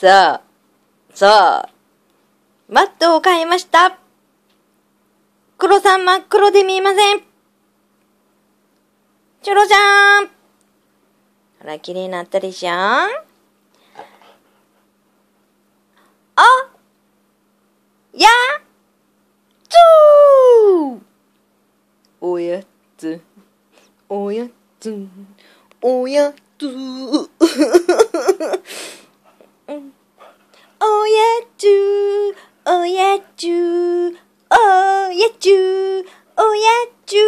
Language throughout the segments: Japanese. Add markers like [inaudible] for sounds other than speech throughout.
さあ、さあ、マットを買いました。黒さん真っ黒で見えません。チョロちゃん。ほら、綺麗になったでしょあやつーおやつ、おやつ、おやつ。おやつ。チョロ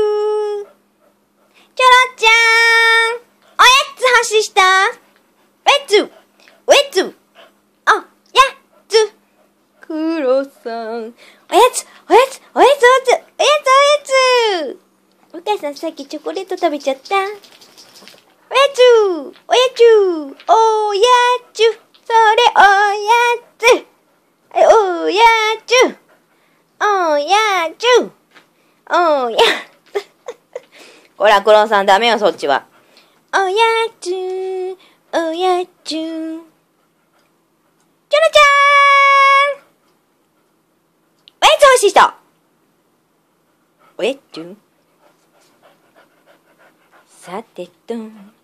ちゃん、おやつ欲しした？おやつ、おやつ、おやつ。黒さん、おやつ、おやつ、おやつ、おやつ、おやつ、おやつ。お母さんさっきチョコレート食べちゃった。おやつ、おやつ、おやつ、それおやつ。はいおやつ、おやつ、おや。ほら、クロさんダメよ、そっちは。おやつ、おやつ。チョロちゃーんおやつ欲しい人おやつさてと。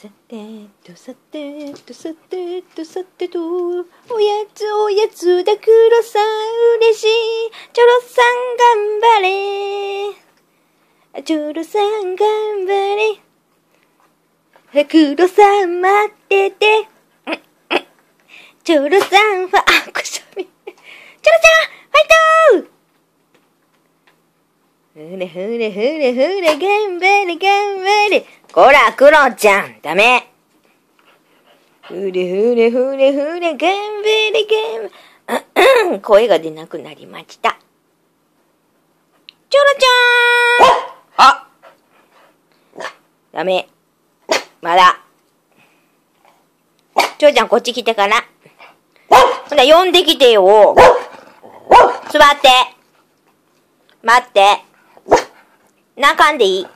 さてとさてとさてとさてとおやつおやつだ黒さん嬉しい。チョロさん頑張れ。チョロさん頑張れ。黒さん待ってて。チョロさんはあくしゃみチョロちゃんファイトふれふれふれふれ頑張れ頑張れこら、クロちゃん、ダメ。ふれふれふれふれ、頑張れ、頑張れ。声が出なくなりました。チョロちゃんあダメ。まだ。チョロちゃん、こっち来てから。ほな、呼んできてよ。座って。待って。泣かんでいい？あ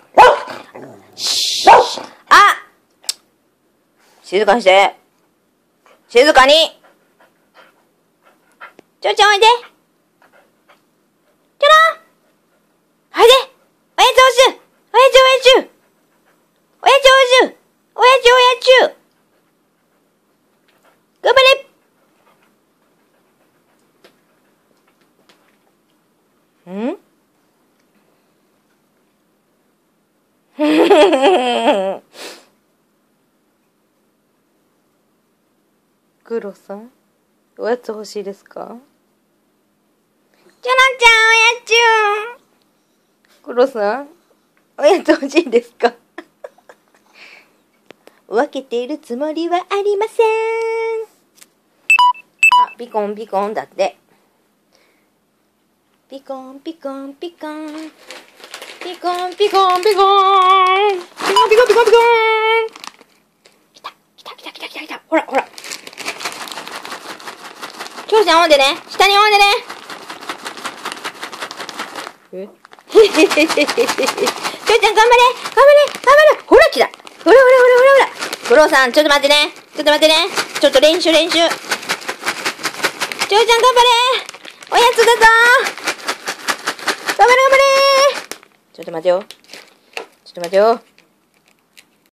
静かにして。静かに。ちょちょおいで。ちょろおいで。おやつおやつ。おやつおやつ。おやつおやつ。おやつおやつ。頑張れ。ん [laughs] クロさんおやつ欲しいですか？チョロちゃんおやつ。クロさんおやつ欲しいですか？[laughs] 分けているつもりはありません。あピコンピコンだって。ピコンピコンピコンピコンピコンピコン。ピコンピコンピコンピコン。来た来た来た来た来た来た。ほらほら。チョロちゃん読んでね。下に読んでね。え？チョロちゃん頑張れ。頑張れ。頑張れ。ほら来た。ほらほらほらほらほら。クロさんちょっと待ってね。ちょっと待ってね。ちょっと練習練習。チョロちゃん頑張れ。おやつだぞ頑張れ頑張れちょっと待てよ。ちょっと待てよ。